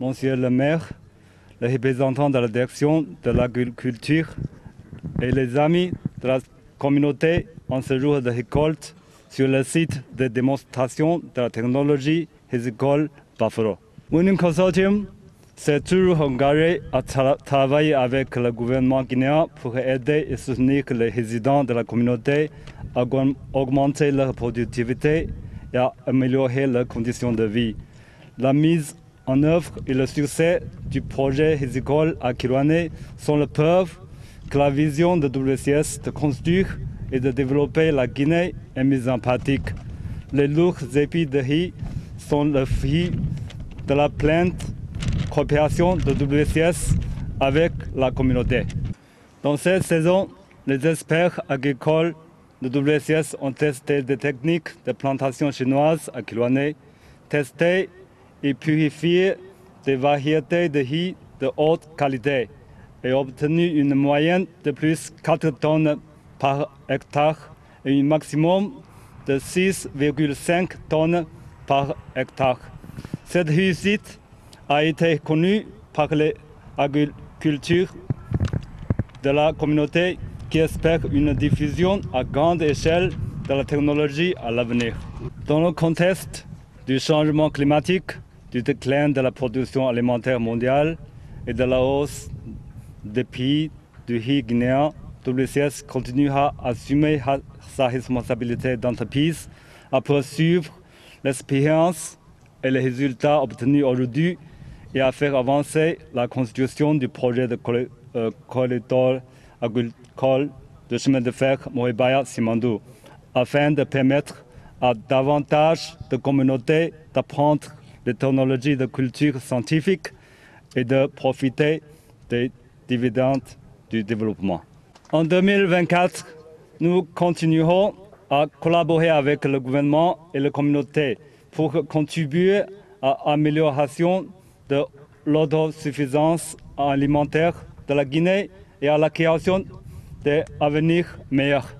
Monsieur le maire, les représentants de la direction de l'agriculture et les amis de la communauté en ce jour de récolte sur le site de démonstration de la technologie école Buffalo. Winning Consortium s'est toujours engagé à travailler avec le gouvernement guinéen pour aider et soutenir les résidents de la communauté à augmenter leur productivité et à améliorer leurs conditions de vie. La mise en œuvre et le succès du projet Hizikol à Kirouane sont la preuve que la vision de WCS de construire et de développer la Guinée est mise en pratique. Les lourds épis de riz sont le fruit de la plainte coopération de WCS avec la communauté. Dans cette saison, les experts agricoles de WCS ont testé des techniques de plantation chinoise à Kilouane, testé et purifié des variétés de riz de haute qualité et obtenu une moyenne de plus 4 tonnes par hectare et un maximum de 6,5 tonnes par hectare. Cette réussite a été connue par les agriculteurs de la communauté qui espèrent une diffusion à grande échelle de la technologie à l'avenir. Dans le contexte du changement climatique, du déclin de la production alimentaire mondiale et de la hausse des prix du riz guinéen, WCS continuera à assumer sa responsabilité d'entreprise, à poursuivre l'expérience et les résultats obtenus aujourd'hui et à faire avancer la constitution du projet de euh, corridor agricole de chemin de fer Moébaya-Simandou, afin de permettre à davantage de communautés d'apprendre les technologies de culture scientifique et de profiter des dividendes du développement. En 2024, nous continuerons à collaborer avec le gouvernement et la communauté pour contribuer à l'amélioration de l'autosuffisance alimentaire de la Guinée et à la création d'un avenir meilleur.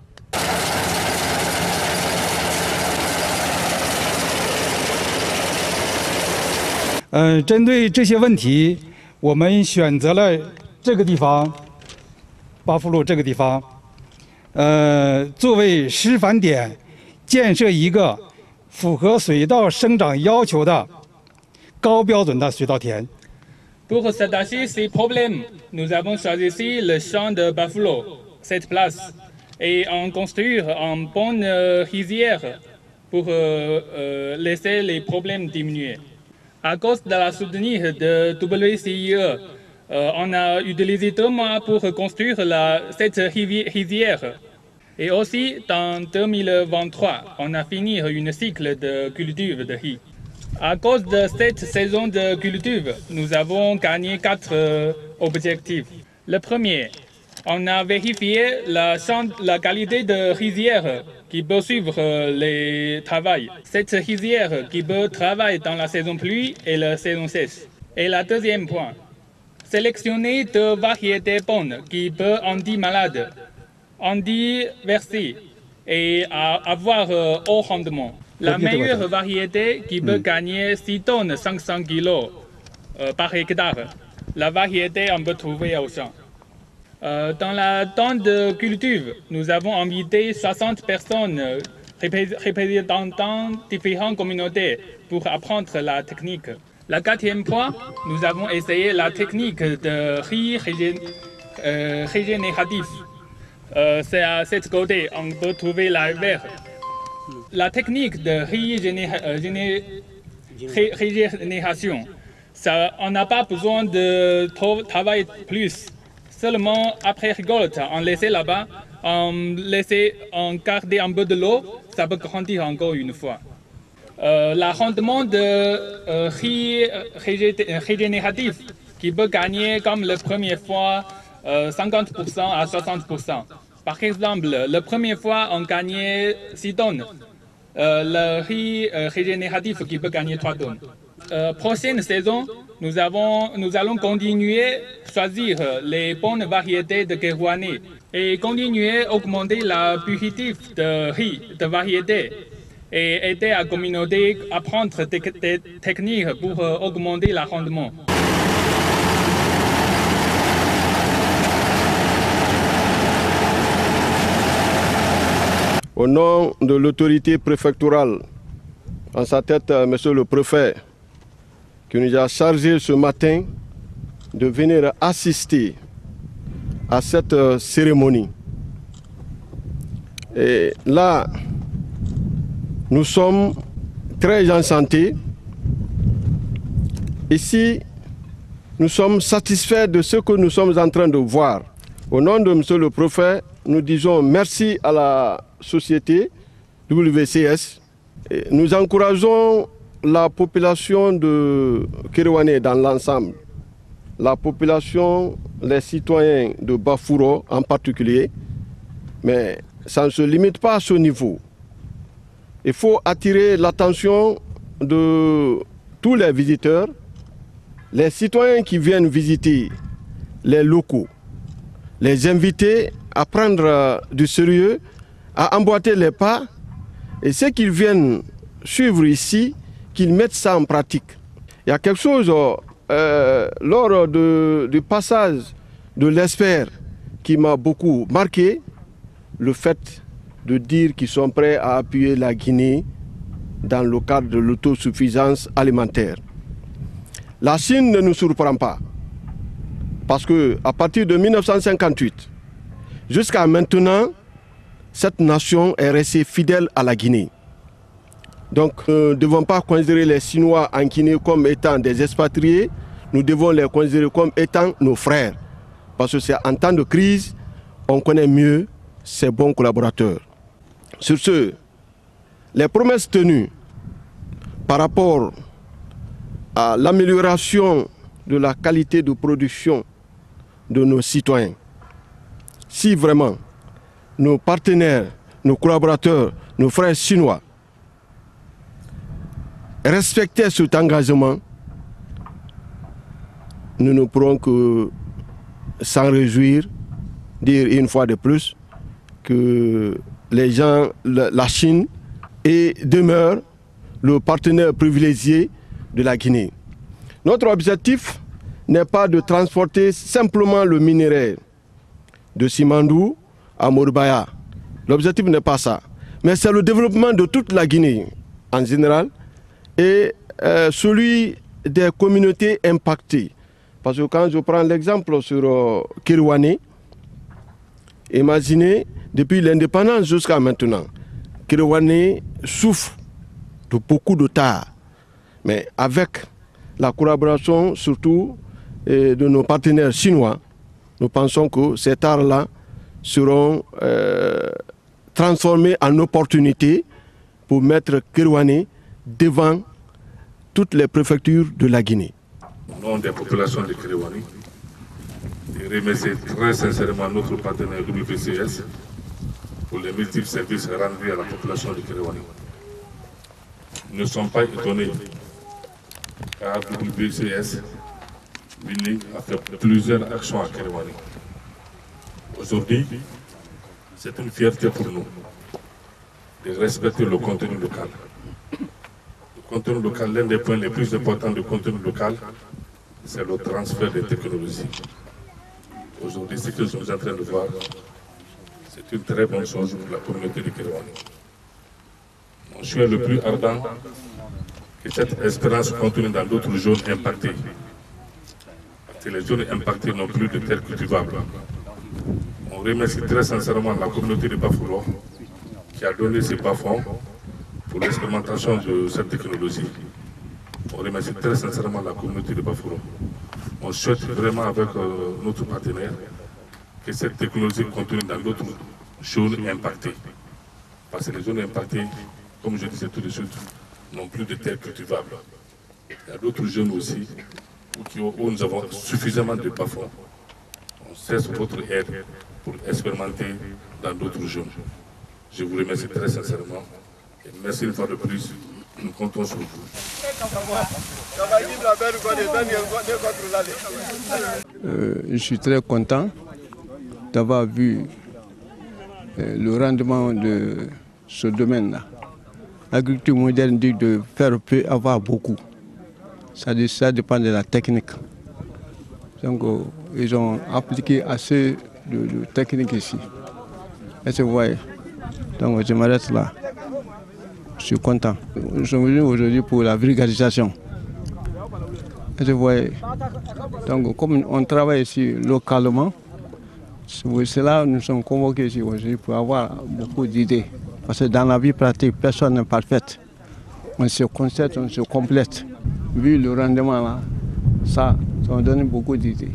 嗯，针对这些问题，我们选择了这个地方，巴夫路这个地方，呃，作为示范点，建设一个符合水稻生长要求的高标准的水稻田。Pour s'attaquer ces problèmes, nous avons choisi ici le champ de Buffalo, cette place, et en construire une bonne rizière pour laisser les problèmes diminuer. À cause de la soutenir de WCIE, on a utilisé deux mois pour construire la, cette rizière. Et aussi, dans 2023, on a fini une cycle de culture de riz. À cause de cette saison de culture, nous avons gagné quatre euh, objectifs. Le premier, on a vérifié la, la qualité de rizière qui peut suivre euh, les travaux. Cette rizière qui peut travailler dans la saison pluie et la saison sèche. Et le deuxième point, sélectionner de variétés bonnes qui peuvent anti-malades, anti-versées et avoir euh, haut rendement. La meilleure variété qui peut gagner 6 tonnes 500 kg par hectare. La variété on peut trouver au champ. Euh, dans la tente de culture, nous avons invité 60 personnes représentant différentes communautés pour apprendre la technique. La quatrième point, nous avons essayé la technique de riz régénératif. Euh, C'est à cette côté, on peut trouver la verre. La technique de régénération, ça, on n'a pas besoin de travailler plus. Seulement après récolte, on laisse là-bas, on laisse, on garder un peu de l'eau, ça peut grandir encore une fois. Euh, le rendement de euh, régénératif qui peut gagner comme la première fois 50% euh, à 60%. Par exemple, la première fois, on gagnait 6 tonnes. Euh, le riz euh, régénératif qui peut gagner 3 tonnes. Prochaine saison, nous, avons, nous allons continuer choisir les bonnes variétés de Kerouani et continuer à augmenter la purité de riz de variété et aider la communauté à apprendre des, techniques pour euh, augmenter le rendement. Au nom de l'autorité préfectorale, en sa tête, euh, Monsieur le Préfet, qui nous a chargé ce matin de venir assister à cette euh, cérémonie. Et là, nous sommes très en santé. Ici, nous sommes satisfaits de ce que nous sommes en train de voir. Au nom de Monsieur le Préfet, nous disons merci à la société WCS. nous encourageons la population de Kérouané dans l'ensemble, la population, les citoyens de Bafouro en particulier, mais ça ne se limite pas à ce niveau. Il faut attirer l'attention de tous les visiteurs, les citoyens qui viennent visiter les locaux, les inviter à prendre du sérieux, à emboîter les pas, et ceux qui viennent suivre ici, qu'ils mettent ça en pratique. Il y a quelque chose euh, lors du passage de l'espère qui m'a beaucoup marqué, le fait de dire qu'ils sont prêts à appuyer la Guinée dans le cadre de l'autosuffisance alimentaire. La Chine ne nous surprend pas, parce qu'à partir de 1958 jusqu'à maintenant, cette nation est restée fidèle à la Guinée. Donc nous ne devons pas considérer les Chinois en Guinée comme étant des expatriés, nous devons les considérer comme étant nos frères. Parce que c'est en temps de crise, on connaît mieux ses bons collaborateurs. Sur ce, les promesses tenues par rapport à l'amélioration de la qualité de production de nos citoyens, si vraiment nos partenaires, nos collaborateurs, nos frères chinois respectaient cet engagement, nous ne pourrons que s'en réjouir, dire une fois de plus que les gens, la Chine, et demeure le partenaire privilégié de la Guinée. Notre objectif n'est pas de transporter simplement le minerai de Simandou à Morbaya. L'objectif n'est pas ça. Mais c'est le développement de toute la Guinée en général et euh, celui des communautés impactées. Parce que quand je prends l'exemple sur euh, imaginez depuis l'indépendance jusqu'à maintenant, Kirewane souffre de beaucoup de tard. Mais avec la collaboration surtout de nos partenaires chinois, nous pensons que ces tares-là seront euh, transformés en opportunités pour mettre Kirewane devant toutes les préfectures de la Guinée. Au nom des populations de Kirewane, je remercie très sincèrement notre partenaire WCS pour les multiples services rendus à la population de Kéréwani. Nous ne sommes pas étonnés car WCS a fait plusieurs actions à Kéréwani. Aujourd'hui, c'est une fierté pour nous de respecter le contenu local. Le contenu local, l'un des points les plus importants du contenu local, c'est le transfert des technologies. Aujourd'hui, ce que nous sommes en train de voir, c'est une très bonne chose pour la communauté de Kérouani. Je suis le plus ardent que cette espérance continue dans d'autres zones impactées. Parce les zones impactées n'ont plus de terres cultivables. On remercie très sincèrement la communauté de Bafouro qui a donné ses bas pour l'expérimentation de cette technologie. On remercie très sincèrement la communauté de Bafouro. On souhaite vraiment avec euh, notre partenaire que cette technologie continue dans d'autres zones impactées. Parce que les zones impactées, comme je disais tout de suite, n'ont plus de terres cultivables. Il y a d'autres zones aussi où, nous avons suffisamment de bas On cesse votre aide pour expérimenter dans d'autres zones. Je vous remercie très sincèrement et merci une fois de plus. Nous comptons sur vous. Euh, je suis très content d'avoir vu euh, le rendement de ce domaine-là. L'agriculture moderne dit de faire peu, avoir beaucoup. Ça, dépend de la technique. Donc, euh, ils ont appliqué assez de, techniques technique ici. Et vous voyez, Donc je m'arrête là. Je suis content. Nous sommes venus aujourd'hui pour la vulgarisation. Je. Donc comme on travaille ici localement, nous sommes convoqués ici aujourd'hui pour avoir beaucoup d'idées. Parce que dans la vie pratique, personne n'est parfaite. On se concerte, on se complète. Vu le rendement là, ça, ça m'a donné beaucoup d'idées.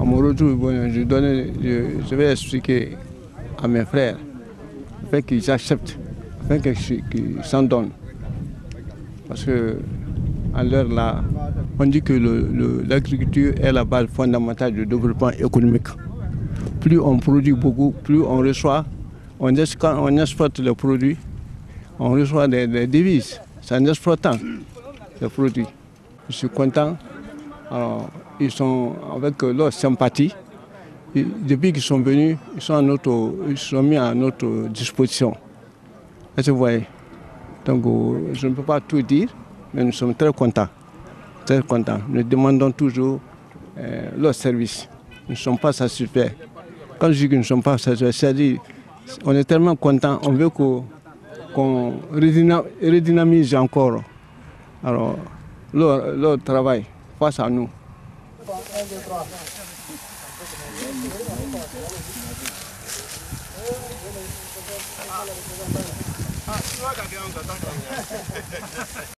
À mon retour, je, je, vais expliquer à mes frères, afin qu'ils acceptent, afin qu'ils s'en donnent. Parce que à l'heure là, on dit que l'agriculture est la base fondamentale du développement économique. Plus on produit beaucoup, plus on reçoit, on, on exporte les produits, on reçoit des, devises. C'est en exploitant les produits. Je suis content. Ils sont avec leur sympathie. Depuis qu'ils sont venus, ils sont, à notre, ils sont mis à notre disposition. Donc, je ne peux pas tout dire, mais nous sommes très contents. Très contents. Nous demandons toujours euh, leur service. Nous ne sommes pas satisfaits. Quand je dis que nous ne sommes pas satisfaits, c'est-à-dire on est tellement contents, on veut qu'on redynamise encore leur, leur, travail face à nous. あ、今かけようか、確かに。